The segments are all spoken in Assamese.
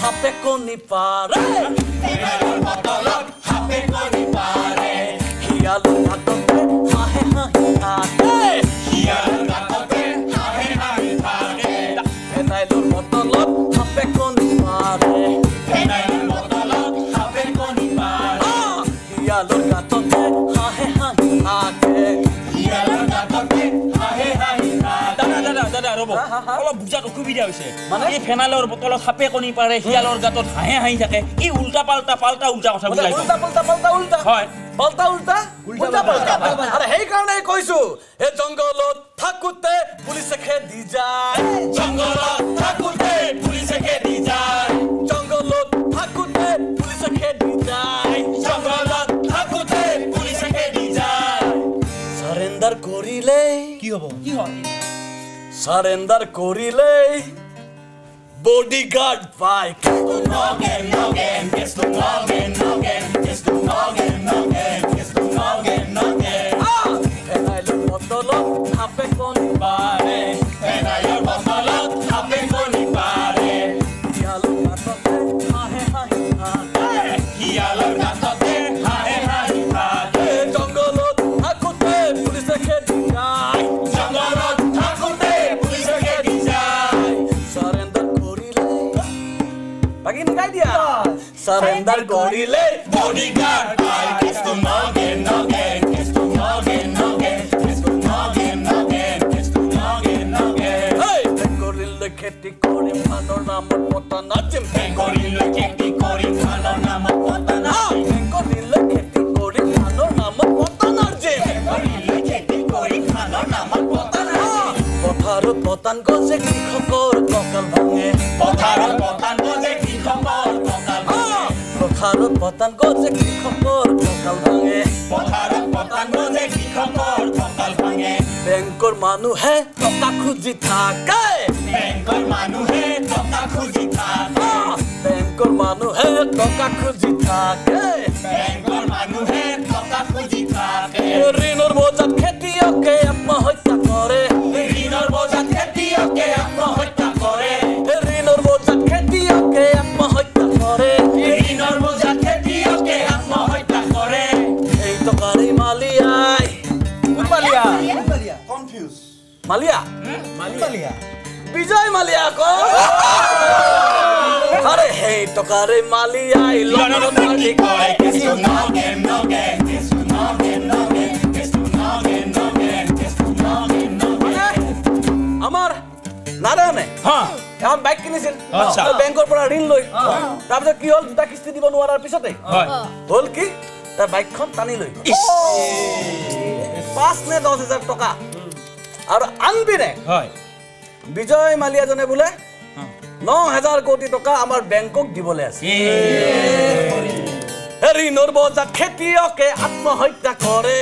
হাপে কনি পারে। হাপে কনি পারে। হিয়ালু থাকতে হাহে হাহি থাকে হিয়ালু হাহে হাহি ফেনাইলুর হাপে পারে। ফেনাইলুর হাপে পারে। হিয়ালুর অলপ বুজাত অসুবিধা হৈছে। মানে? এই ফেনাইলৰ বটলত সাপে কণী পাৰে শিয়ালৰ গাঁতত হাঁহে হাঁহি থাকে। এই উল্টা পাল্টা পাল্টা উল্টা কথা বুজাই উল্টা পুল্টা পাল্টা উল্টা? হয়। পাল্টা উল্টা? উল্টা পাল্টা আৰে সেইকাৰণে কৈছো এই জংঘলত থাকোতে পুলিচে খেদি যায়। জংঘলত থাকোতে পুলিচে খেদি যায়। জংঘলত থাকোতে পুলিচে খেদি যায়। জংঘলত থাকোতে পুলিচে খেদি যায়। সাৰেণ্ডাৰ কৰিলে কি হ'ব? কি হয়? সারেন্দার করিলে বডিগার্ড পাই কত লোক হাপে কোন পাই নাগিন গাই দিয়া করিলে বডিগার্ড আই নগে নগে নগে নগে নগে নগে নগে নগে হেই খেতি করি মানো নাম পতা না খেতি করি মানো নাম পতা না করিলে খেতি করি মানো নাম পতা খেতি করি নাম পতা পতান ভাঙে পথাৰত পতান গছে কৃষকৰ কঁকাল ভাঙে। পথাৰত পতান গজে কৃষকৰ কঁকাল ভাঙে। বেংকৰ মানুহে টকা খুজি থাকে। বেংকৰ মানুহে টকা খুজি থাকে। বেংকৰ মানুহে টকা খুজি থাকে। বেংকৰ মানুহে টকা খুজি থাকে। ঋণৰ মালিয়া? বিজয় মালিয়া ক আৰে সেই টকাৰে মালিয়াই লণ্ডনত পাৰ্টি কৰে কেছটো নগেন নগেন কেছটো নগেন নগেন কেছটো নগেন নগেন কেছটো নগেন নগেন আমাৰ নাৰায়ণে হা এখন বাইক কিনিছিল। বেংকৰ পৰা ঋণ লৈ। তাৰপিছত কি হ'ল? দুটা কিস্তি দিব নোৱাৰাৰ পিছতে। হয়। হ'ল কি? তাৰ বাইকখন টানি লৈ গ'ল। পাঁচ নে দহ হাজাৰ টকা। আৰু আনপিনে হয়। বিজয় মালিয়াজনে বোলে ন হাজাৰ কোটি টকা আমাৰ বেংকক দিবলৈ আছে। ঋণৰ বজাত খেতিয়কে আত্মহত্যা কৰে।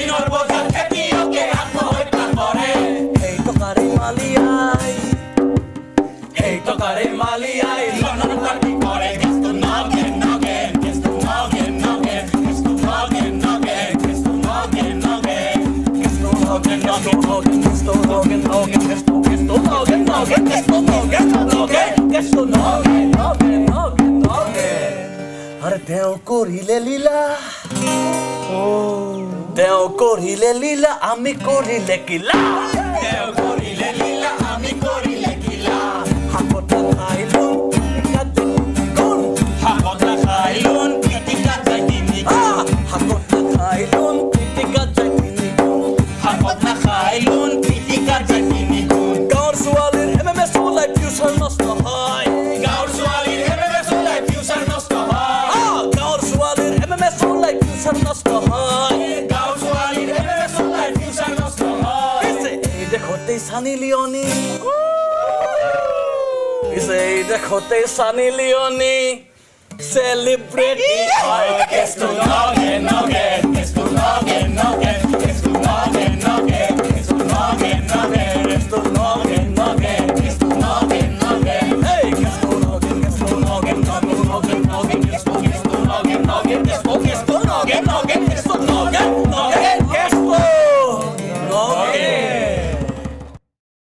ঋণৰ বজাত খেতিয়কে নগেন আৰে তেওঁ কৰিলে লীলা তেওঁ কৰিলে লীলা আমি কৰিলে কিলা তেওঁ কৰিলে সানি লিওনি এই দেখো তে সানি লিওনি সেলিব্রেট অর্কেস্ট্রা নগে নগে অর্কেস্ট্রা নগে